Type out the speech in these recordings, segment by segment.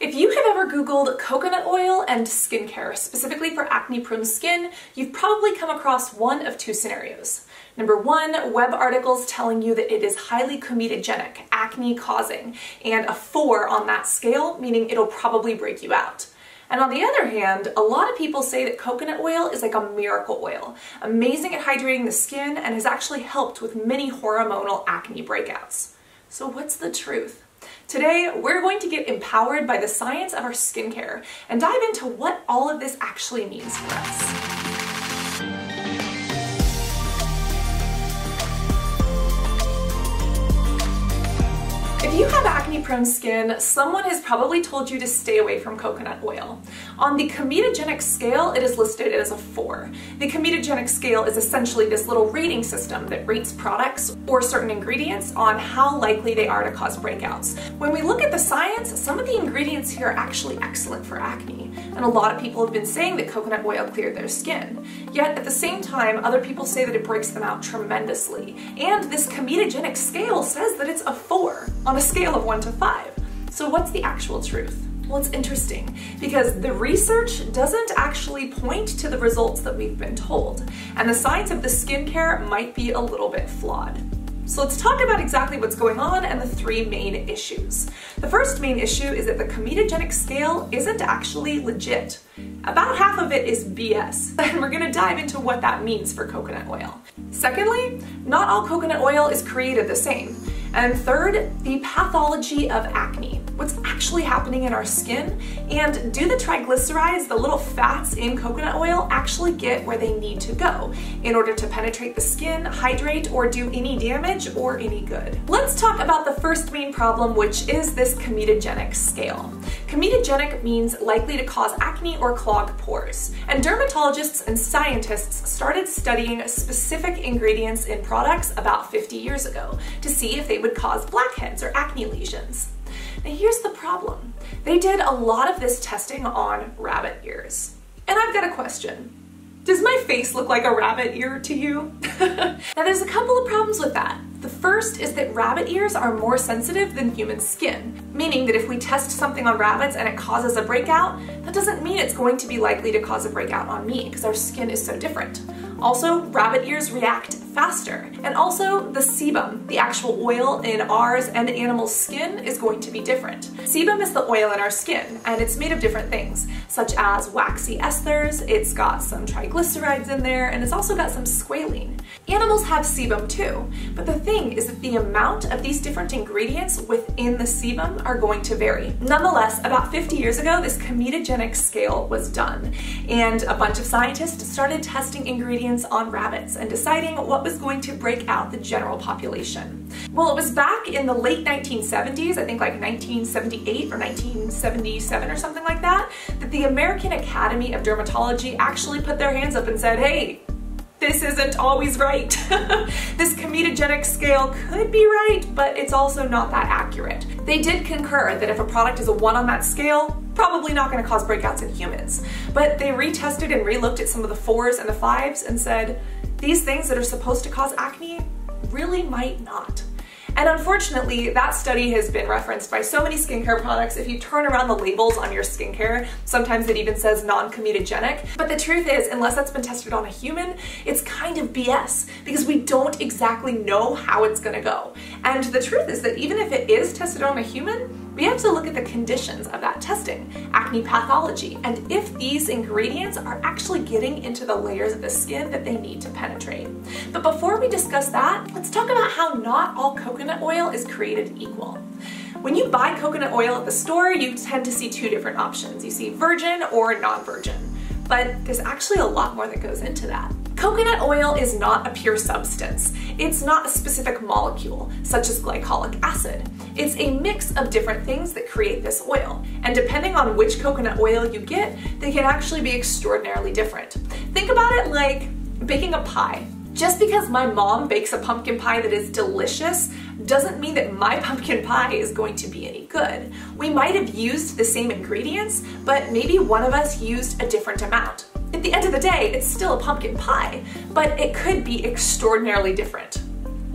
If you have ever Googled coconut oil and skincare, specifically for acne-prone skin, you've probably come across one of two scenarios. Number one, web articles telling you that it is highly comedogenic, acne causing, and a four on that scale, meaning it'll probably break you out. And on the other hand, a lot of people say that coconut oil is like a miracle oil, amazing at hydrating the skin and has actually helped with many hormonal acne breakouts. So what's the truth? Today, we're going to get empowered by the science of our skincare and dive into what all of this actually means for us. You have acne-prone skin, someone has probably told you to stay away from coconut oil. On the comedogenic scale, it is listed as a 4. The comedogenic scale is essentially this little rating system that rates products or certain ingredients on how likely they are to cause breakouts. When we look at the science, some of the ingredients here are actually excellent for acne, and a lot of people have been saying that coconut oil cleared their skin. Yet at the same time, other people say that it breaks them out tremendously. And this comedogenic scale says that it's a 4 on a scale of one to five. So what's the actual truth? Well, it's interesting because the research doesn't actually point to the results that we've been told, and the science of the skincare might be a little bit flawed. So let's talk about exactly what's going on and the three main issues. The first main issue is that the comedogenic scale isn't actually legit. About half of it is BS, and we're gonna dive into what that means for coconut oil. Secondly, not all coconut oil is created the same. And third, the pathology of acne. What's actually happening in our skin? And do the triglycerides, the little fats in coconut oil, actually get where they need to go in order to penetrate the skin, hydrate, or do any damage or any good? Let's talk about the first main problem, which is this comedogenic scale. Comedogenic means likely to cause acne or clog pores. And dermatologists and scientists started studying specific ingredients in products about 50 years ago to see if they would cause blackheads or acne lesions. Now here's the problem. They did a lot of this testing on rabbit ears. And I've got a question. Does my face look like a rabbit ear to you? now there's a couple of problems with that. The first is that rabbit ears are more sensitive than human skin, meaning that if we test something on rabbits and it causes a breakout, that doesn't mean it's going to be likely to cause a breakout on me because our skin is so different. Also, rabbit ears react faster. And also, the sebum, the actual oil in ours and animals' skin, is going to be different. Sebum is the oil in our skin, and it's made of different things, such as waxy esters, it's got some triglycerides in there, and it's also got some squalene. Animals have sebum too, but the thing is that the amount of these different ingredients within the sebum are going to vary. Nonetheless, about 50 years ago, this comedogenic scale was done, and a bunch of scientists started testing ingredients on rabbits and deciding what was going to break out the general population. Well, it was back in the late 1970s, I think like 1978 or 1977 or something like that, that the American Academy of Dermatology actually put their hands up and said, hey, this isn't always right. this comedogenic scale could be right, but it's also not that accurate. They did concur that if a product is a one on that scale, probably not gonna cause breakouts in humans. But they retested and relooked at some of the fours and the fives and said, these things that are supposed to cause acne really might not. And unfortunately, that study has been referenced by so many skincare products. If you turn around the labels on your skincare, sometimes it even says non-comedogenic. But the truth is, unless that's been tested on a human, it's kind of BS because we don't exactly know how it's gonna go. And the truth is that even if it is tested on a human, we have to look at the conditions of that testing, acne pathology, and if these ingredients are actually getting into the layers of the skin that they need to penetrate. But before we discuss that, let's talk about how not all coconut oil is created equal. When you buy coconut oil at the store, you tend to see two different options. You see virgin or non-virgin, but there's actually a lot more that goes into that. Coconut oil is not a pure substance. It's not a specific molecule, such as glycolic acid. It's a mix of different things that create this oil. And depending on which coconut oil you get, they can actually be extraordinarily different. Think about it like baking a pie. Just because my mom bakes a pumpkin pie that is delicious doesn't mean that my pumpkin pie is going to be any good. We might have used the same ingredients, but maybe one of us used a different amount. At the end of the day, it's still a pumpkin pie, but it could be extraordinarily different.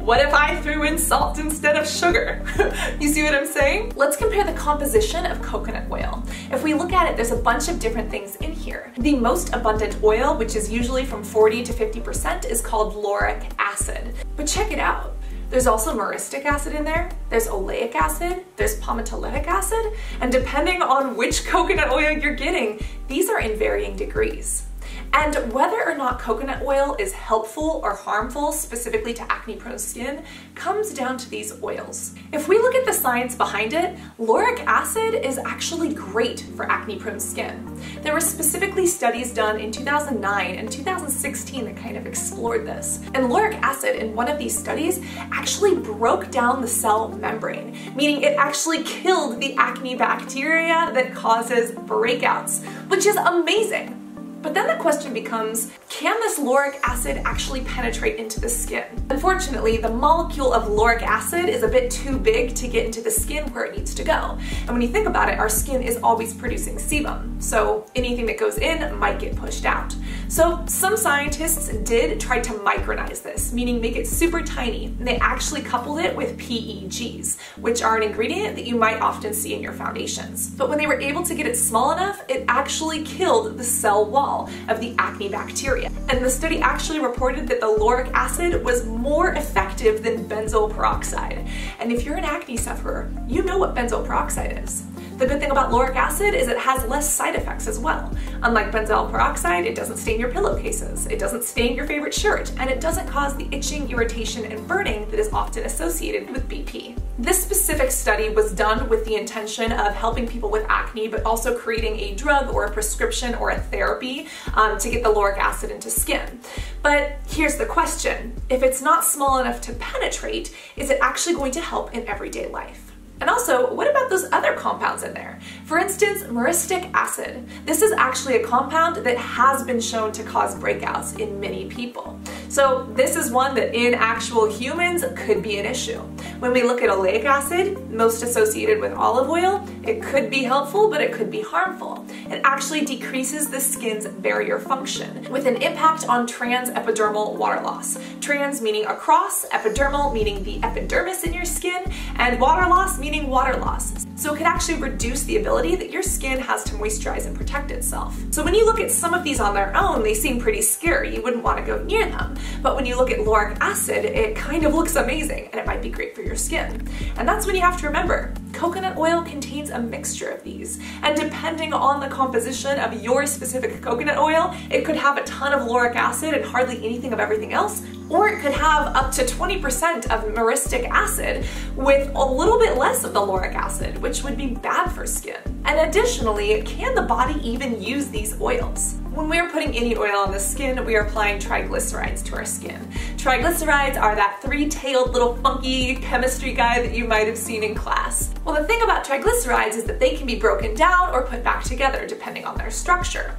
What if I threw in salt instead of sugar? you see what I'm saying? Let's compare the composition of coconut oil. If we look at it, there's a bunch of different things in here. The most abundant oil, which is usually from 40 to 50%, is called lauric acid. But check it out. There's also myristic acid in there, there's oleic acid, there's palmitoleic acid, and depending on which coconut oil you're getting, these are in varying degrees. And whether or not coconut oil is helpful or harmful specifically to acne prone skin comes down to these oils. If we look at the science behind it, lauric acid is actually great for acne prone skin. There were specifically studies done in 2009 and 2016 that kind of explored this. And lauric acid in one of these studies actually broke down the cell membrane, meaning it actually killed the acne bacteria that causes breakouts, which is amazing. But then the question becomes, can this lauric acid actually penetrate into the skin? Unfortunately, the molecule of lauric acid is a bit too big to get into the skin where it needs to go. And when you think about it, our skin is always producing sebum, so anything that goes in might get pushed out. So some scientists did try to micronize this, meaning make it super tiny, and they actually coupled it with PEGs, which are an ingredient that you might often see in your foundations. But when they were able to get it small enough, it actually killed the cell wall of the acne bacteria. And the study actually reported that the lauric acid was more effective than benzoyl peroxide. And if you're an acne sufferer, you know what benzoyl peroxide is. The good thing about lauric acid is it has less side effects as well. Unlike benzoyl peroxide, it doesn't stain your pillowcases, it doesn't stain your favorite shirt, and it doesn't cause the itching, irritation, and burning that is often associated with BP. This specific study was done with the intention of helping people with acne, but also creating a drug or a prescription or a therapy um, to get the lauric acid into skin. But here's the question. If it's not small enough to penetrate, is it actually going to help in everyday life? And also, what about those other compounds in there? For instance, myristic acid. This is actually a compound that has been shown to cause breakouts in many people. So this is one that in actual humans could be an issue. When we look at oleic acid, most associated with olive oil, it could be helpful, but it could be harmful. It actually decreases the skin's barrier function with an impact on trans epidermal water loss. Trans meaning across, epidermal meaning the epidermis in your skin, and water loss meaning water loss. So it can actually reduce the ability that your skin has to moisturize and protect itself. So when you look at some of these on their own, they seem pretty scary. You wouldn't want to go near them. But when you look at lauric acid, it kind of looks amazing and it might be great for your skin. And that's when you have to remember, coconut oil contains a mixture of these. And depending on the composition of your specific coconut oil, it could have a ton of lauric acid and hardly anything of everything else, or it could have up to 20% of myristic acid with a little bit less of the lauric acid, which would be bad for skin. And additionally, can the body even use these oils? When we are putting any oil on the skin, we are applying triglycerides to our skin. Triglycerides are that three-tailed little funky chemistry guy that you might have seen in class. Well, the thing about triglycerides is that they can be broken down or put back together depending on their structure.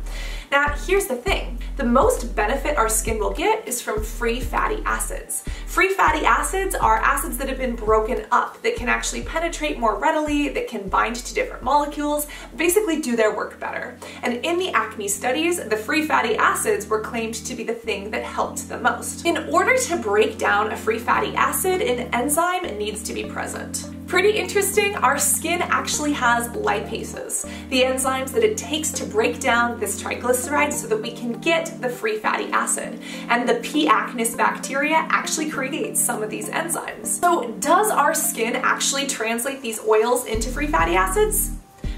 Now, here's the thing. The most benefit our skin will get is from free fatty acids. Free fatty acids are acids that have been broken up that can actually penetrate more readily, that can bind to different molecules, basically do their work better. And in the acne studies, the free fatty acids were claimed to be the thing that helped the most. In order to break down a free fatty acid, an enzyme needs to be present. Pretty interesting, our skin actually has lipases, the enzymes that it takes to break down this triglyceride so that we can get the free fatty acid. And the P. acnes bacteria actually creates some of these enzymes. So does our skin actually translate these oils into free fatty acids?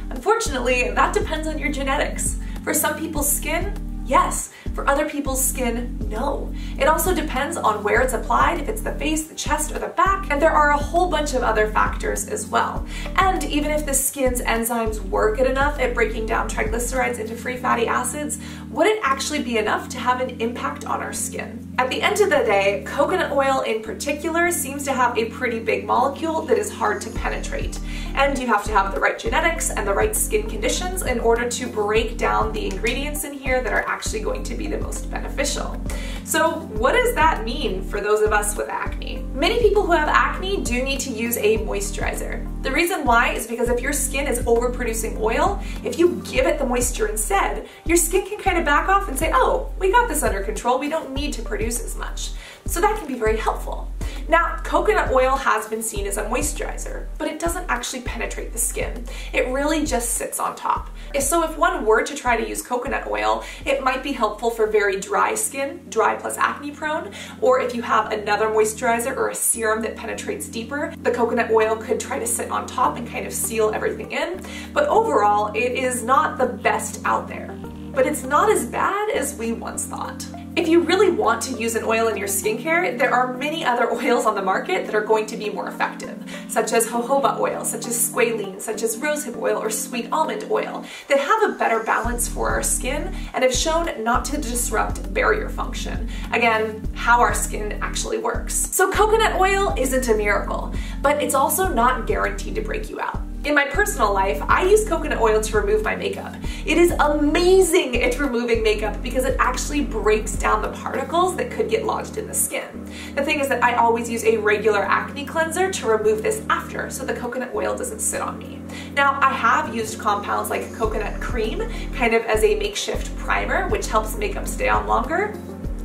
Unfortunately, that depends on your genetics. For some people's skin, yes. For other people's skin, no. It also depends on where it's applied, if it's the face, the chest, or the back, and there are a whole bunch of other factors as well. And even if the skin's enzymes were good enough at breaking down triglycerides into free fatty acids, would it actually be enough to have an impact on our skin? At the end of the day, coconut oil in particular seems to have a pretty big molecule that is hard to penetrate. And you have to have the right genetics and the right skin conditions in order to break down the ingredients in here that are actually going to be the most beneficial. So what does that mean for those of us with acne? Many people who have acne do need to use a moisturizer. The reason why is because if your skin is overproducing oil, if you give it the moisture instead, your skin can kind of back off and say, oh, we got this under control, we don't need to produce as much. So that can be very helpful. Now, coconut oil has been seen as a moisturizer, but it doesn't actually penetrate the skin. It really just sits on top. So if one were to try to use coconut oil, it might be helpful for very dry skin, dry plus acne prone, or if you have another moisturizer or a serum that penetrates deeper, the coconut oil could try to sit on top and kind of seal everything in. But overall, it is not the best out there but it's not as bad as we once thought. If you really want to use an oil in your skincare, there are many other oils on the market that are going to be more effective, such as jojoba oil, such as squalene, such as rosehip oil, or sweet almond oil, that have a better balance for our skin and have shown not to disrupt barrier function. Again, how our skin actually works. So coconut oil isn't a miracle, but it's also not guaranteed to break you out. In my personal life, I use coconut oil to remove my makeup. It is amazing at removing makeup because it actually breaks down the particles that could get lodged in the skin. The thing is that I always use a regular acne cleanser to remove this after so the coconut oil doesn't sit on me. Now, I have used compounds like coconut cream kind of as a makeshift primer, which helps makeup stay on longer.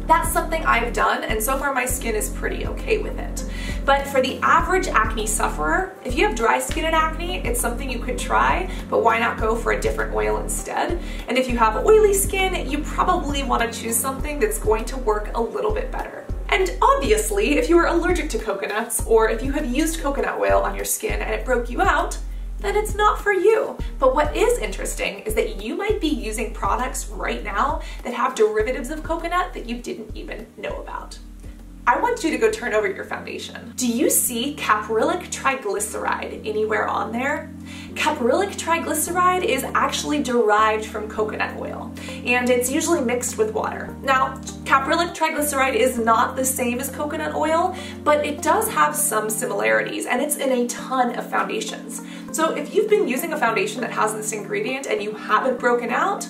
That's something I've done, and so far my skin is pretty okay with it. But for the average acne sufferer, if you have dry skin and acne, it's something you could try, but why not go for a different oil instead? And if you have oily skin, you probably want to choose something that's going to work a little bit better. And obviously, if you are allergic to coconuts, or if you have used coconut oil on your skin and it broke you out, then it's not for you. But what is interesting is that you might be using products right now that have derivatives of coconut that you didn't even know about. I want you to go turn over your foundation. Do you see caprylic triglyceride anywhere on there? Caprylic triglyceride is actually derived from coconut oil, and it's usually mixed with water. Now, caprylic triglyceride is not the same as coconut oil, but it does have some similarities, and it's in a ton of foundations. So if you've been using a foundation that has this ingredient and you haven't broken out,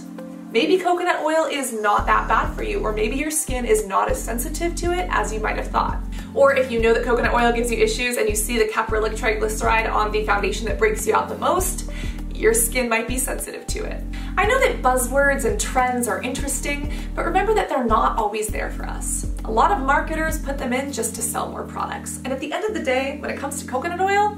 maybe coconut oil is not that bad for you, or maybe your skin is not as sensitive to it as you might have thought. Or if you know that coconut oil gives you issues and you see the caprylic triglyceride on the foundation that breaks you out the most, your skin might be sensitive to it. I know that buzzwords and trends are interesting, but remember that they're not always there for us. A lot of marketers put them in just to sell more products. And at the end of the day, when it comes to coconut oil,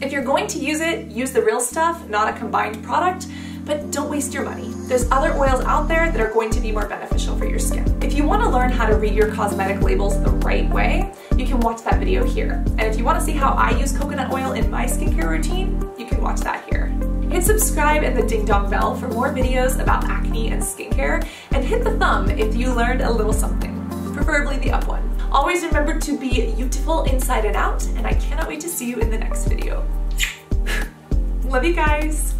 if you're going to use it, use the real stuff, not a combined product, but don't waste your money. There's other oils out there that are going to be more beneficial for your skin. If you want to learn how to read your cosmetic labels the right way, you can watch that video here. And if you want to see how I use coconut oil in my skincare routine, you can watch that here. Hit subscribe and the ding dong bell for more videos about acne and skincare, and hit the thumb if you learned a little something, preferably the up one. Always remember to be beautiful inside and out, and I cannot wait to see you in the next video. Love you guys!